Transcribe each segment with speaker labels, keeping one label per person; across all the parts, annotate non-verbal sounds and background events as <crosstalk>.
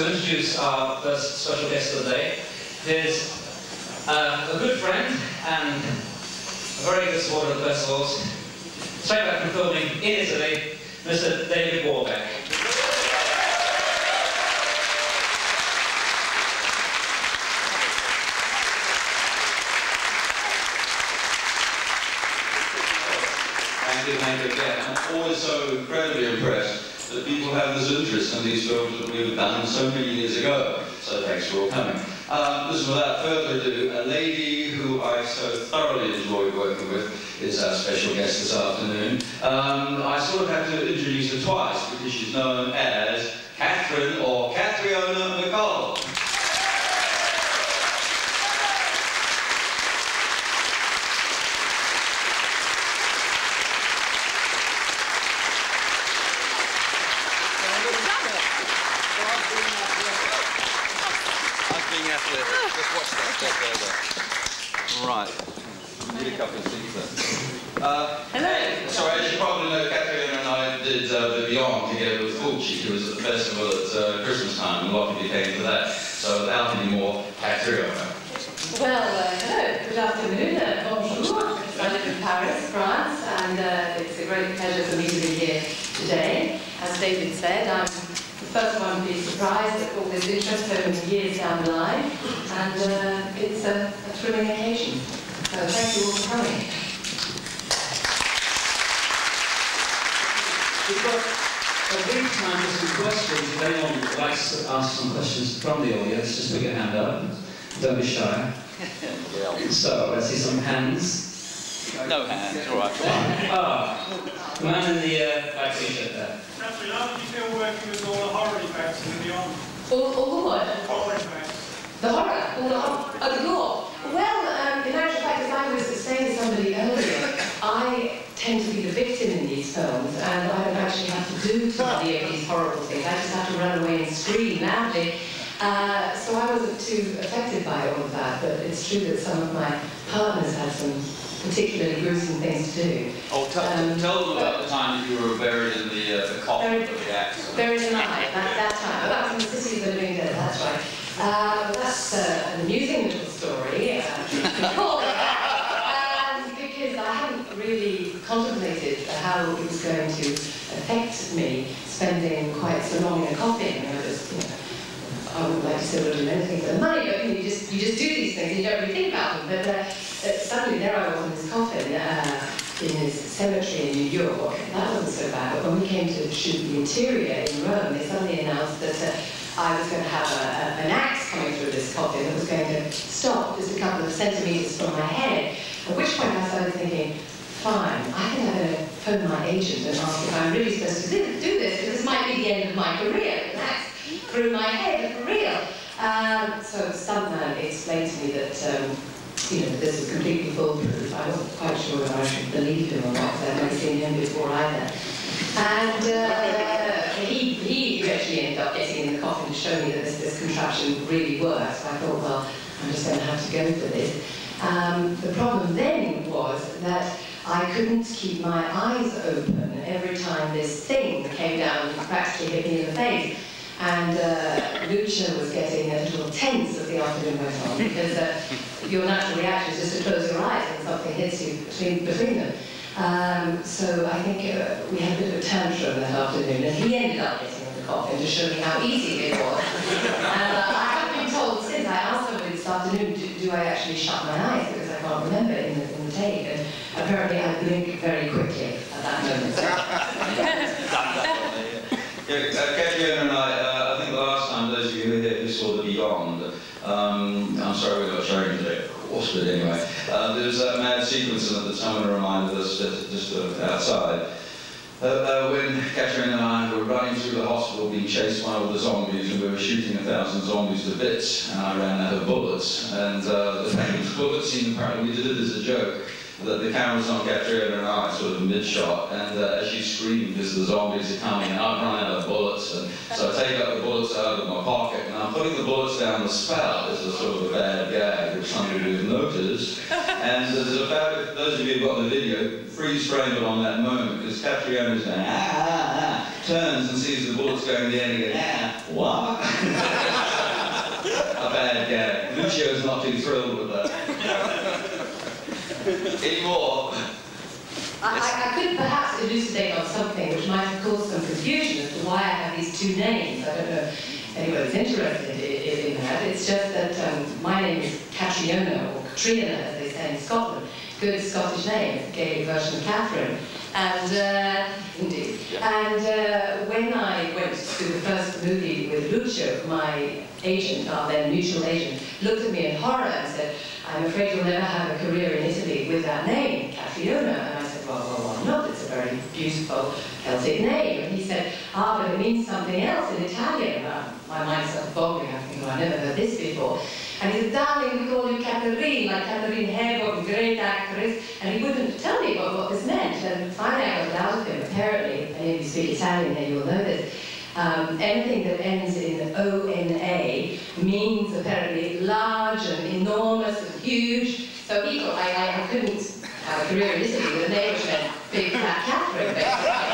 Speaker 1: to introduce our first special guest of the day. He's uh, a good friend and a very good supporter of the festivals. Straight back from filming in Italy, Mr. David Warbeck.
Speaker 2: Thank you, thank you again. I'm always so incredibly impressed that people have this interest in these films that we've done so many years ago. So thanks for all coming. Um, this is without further ado, a lady who I so thoroughly enjoyed working with is our special guest this afternoon. Um, I sort of have to introduce her twice because she's known as Catherine or Catriona MacColl.
Speaker 3: I'm being athletic. Just watch that step there, though. Right. A couple of seats there. Uh,
Speaker 2: Hey, sorry, as you probably know, Catherine and I did uh, the Beyond together with Fulci, who was at the festival at uh, Christmas time, and a lot of you came to that. So without any more, Catriona.
Speaker 4: Well, uh, hello, good afternoon, uh, bonjour. I live in Paris, France, and uh, it's a great pleasure for me to be here today. As David said, I'm first one to be surprised at all this interest so many years down the line, and uh, it's a, a thrilling occasion. So thank you all for coming.
Speaker 1: We've got a brief time for some questions. If anyone would like to ask some questions from the audience, just put your hand up. Don't be shy. So, let's see some hands.
Speaker 3: No hands, all right. Come on.
Speaker 1: Ah, the man in the uh, black t-shirt there.
Speaker 5: Catherine, how did you feel working with all the horror effects and beyond?
Speaker 4: All, all the what?
Speaker 5: Horror effects.
Speaker 4: The horror, all the horror, oh, the gore. Well, um, in actual fact, as I was saying to somebody earlier, I tend to be the victim in these films, and I don't actually have to do too many of these horrible things. I just have to run away and scream loudly. Uh, so I wasn't too affected by all of that, but it's true that some of my partners had some particularly gruesome things to do.
Speaker 2: Oh, tell,
Speaker 4: Um,
Speaker 2: tell them about the time that you were buried in the, uh, the coffin
Speaker 4: Buried-
Speaker 2: of the accident.
Speaker 4: Very nice, that, that time. But that was in the city of the living dead, that's right. Uh, that's uh, an amusing little story. Uh, <laughs> and because I hadn't really contemplated how it was going to affect me spending quite so long in a coffin. You know, I wouldn't like anything for the money, but you, just you just do these things and you don't really think about them. But uh, uh, suddenly there I was in this coffin uh, in this cemetery in New York. That wasn't so bad. But when we came to shoot the interior in Rome, they suddenly announced that uh, I was going to have a, a, an axe coming through this coffin that was going to stop just a couple of centimeters from my head. At which point I started thinking, fine, I think I'm going to phone my agent and ask if I'm really supposed to do do this, because this might be the end of my career. Through my head for real. Um, so someone explained to me that um, you know this was completely foolproof. I wasn't quite sure whether I should believe him or not I'd never seen him before either. And uh, he, he eventually ended up getting in the coffin to show me that this, this contraption really works. I thought, well, I'm just going to have to go for this. Um, the problem then was that I couldn't keep my eyes open every time this thing came down and practically hit me in the face. And uh, Lucio was getting a little tense as the afternoon went on because uh, your natural reaction is just to close your eyes when something hits you between, between them. Um, so I think uh, we had a bit of a tantrum that afternoon, and he ended up getting in the coffin to show me how easy it was. and uh, I haven't been told since. I asked somebody this afternoon, do, do I actually shut my eyes because I can't remember in the, in the tape. And apparently I blinked very quickly at that moment. <laughs>
Speaker 2: Beyond, um, I'm sorry we're not showing today, of course, but anyway, uh, there was that mad sequence at the time that reminded us just, just outside. Uh, uh, when Catherine and I were running through the hospital being chased by all the zombies and we were shooting a thousand zombies to bits and I ran out of bullets. And uh, the famous bullet scene apparently we did it as a joke that the camera's on Catriona and I sort of mid-shot and uh, as she screamed as the zombies are coming and I've run out of bullets and so I take out the bullets out of my pocket and I'm putting the bullets down the spout as a sort of a bad gag which some of you have noticed <laughs> and there's about, those of you who've got the video, freeze frame it on that moment because Catriona's going ah, ah, ah turns and sees the bullets going the end and goes, ah, what? <laughs> a bad gag. Lucio's not too thrilled with that. <laughs> <laughs> Any more?
Speaker 4: I, I, I could perhaps elucidate on something which might have caused some confusion as to why I have these two names. I don't know if anybody's interested in, in that. It's just that um, my name is Catriona, or Catriona, as they say in Scotland. Good Scottish name, Gaelic version of Catherine. And, uh, indeed. And uh, when I went to the first movie with Lucio, my agent, our then mutual agent, looked at me in horror and said, I'm afraid you'll never have a career in Italy with that name, Catriona. And I said, well, well, why not? It's a very name. And he said, ah, but it means something else in Italian. Well, my mind started boggling. I think, well, I've never heard this before. And he said, darling, we call you Catherine, like Katharine Hepburn, great actress. And he wouldn't tell me what, what this meant. And finally I got it out of him, apparently, and if you speak Italian, then you'll know this. Um, anything that ends in O-N-A means apparently large and enormous and huge. So he I, I, I couldn't a career in Italy with a name meant Big Fat Catherine,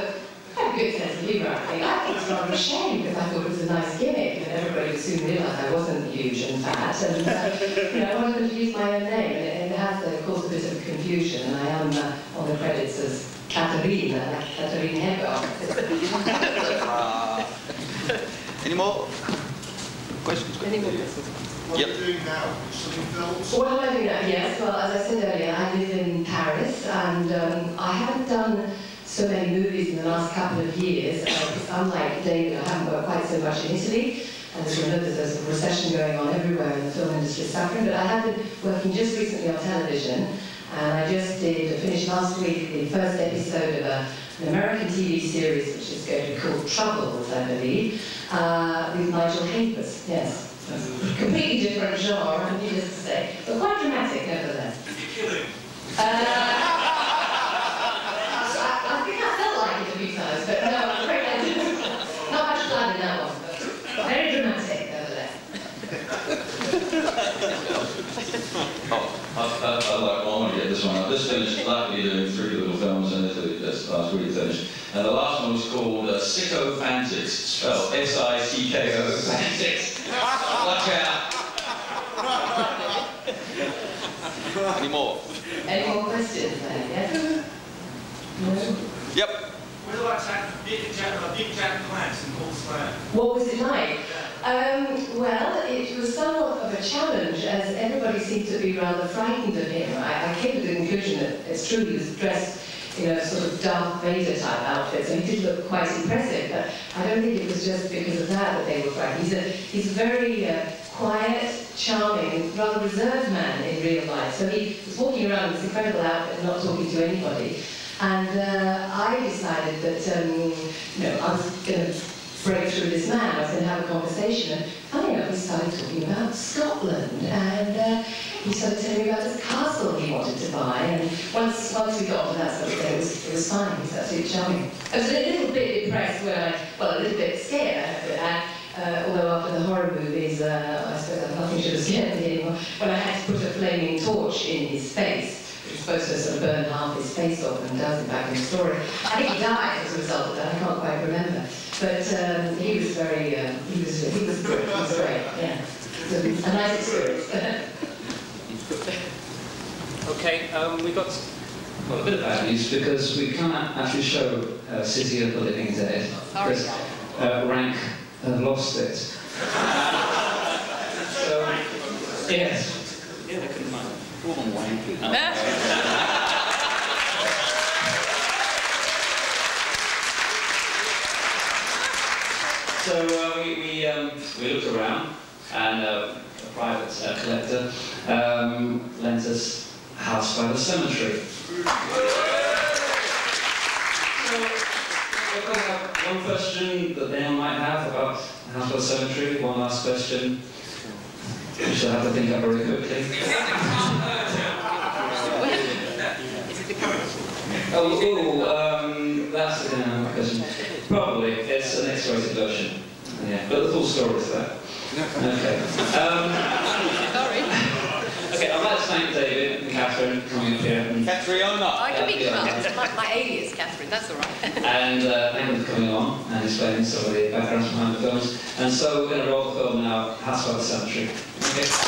Speaker 4: basically. I, who have a quite a good sense of humour, I think, I think it's rather a shame because I thought it was a nice gimmick and everybody would soon realise I wasn't huge and fat and uh, you know, I wanted them to use my own name and it, it has uh, caused a bit of confusion and I am uh, on the credits as Katharina, like Katharine Hepburn.
Speaker 3: Uh, <laughs> any more questions?
Speaker 4: Any more questions?
Speaker 6: What
Speaker 3: Yep.
Speaker 6: are you doing now? Studying films?
Speaker 4: What am I doing now? Yes, well, as I said earlier, I live in Paris and um, I haven't done so many movies in the last couple of years. Uh, unlike David, I haven't worked quite so much in Italy. And as you know, there's a recession going on everywhere and the film industry is suffering. But I have been working just recently on television. And I just did, finished last week, the first episode of a, an American TV series which is going to be called Troubles, I believe, uh, with Nigel Havers. Yes. Completely different genre, needless to say, but quite dramatic nevertheless. Uh, I, I think I felt like it a few times, but no, I'm afraid I didn't. Not much blood in that one, but very dramatic nevertheless.
Speaker 2: Oh, I, I, I like one, I want to get this one. I've just finished luckily doing three little films in Italy just last week finished. And the last one was called uh, Sicko Fantics, spelled S-I-C-K-O Fantics. Watch out.
Speaker 3: Any more?
Speaker 4: Any more questions there, yes? No?
Speaker 3: Yep.
Speaker 5: What about Jack, Big Jack, Big Jack Palance in Paul Square?
Speaker 4: What was it like? Um, well, it was somewhat of a challenge as everybody seemed to be rather frightened of him. I, I came to the conclusion that it's true he was dressed in know, sort of Darth Vader type outfit, so he did look quite impressive, but I don't think it was just because of that that they were frightened. He's a, he's very uh, quiet, charming, rather reserved man in real life, so he was walking around in this incredible outfit, not talking to anybody. And uh, I decided that, um, you know, I was going to break through this man. I was going to have a conversation, and funny enough, we started talking about Scotland, and uh, he started telling me about this castle he wanted to buy. And once once we got to that sort of thing, it was, it was fine. He was absolutely charming. I was a little bit impressed when I, well, a little bit scared, I. Uh, although after the horror movies, uh, I suppose nothing should have scared me anymore, when I had to put a flaming torch in his face, which was supposed to sort of burn half his face off and does fact in the story. I think he died as a result of that, I can't quite remember. But um, he was very, uh, he was, he was he was great, yeah. It a nice experience. <laughs> <laughs>
Speaker 1: Okay, um, we got well, a bit of bad news because we can't actually show uh, City of the Living Dead because uh, Rank have lost it. <laughs> so, yes. Yeah, they couldn't find it.
Speaker 3: Call them wanky.
Speaker 1: So uh, we, we, um, we looked around and uh, a private uh, collector um, lent us House by the Cemetery. So, I have one question that anyone might have about House by the Cemetery, one last question. We shall have to think up very quickly. <laughs> Oh, ooh, um, that's a uh, question. Probably, it's an X-rated version. Yeah, but the full story is that. Okay. Um, okay, I'd like to thank David and Catherine for coming and here. And,
Speaker 2: Catriona.
Speaker 4: I can be
Speaker 1: Yeah.
Speaker 4: Catherine. My, my alias, Catherine. That's all right. <laughs>
Speaker 1: and uh, England coming on and explaining some of the backgrounds behind the films. And so we're going to roll the film now, House by the Cemetery. Okay.